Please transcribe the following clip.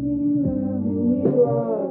me loving you all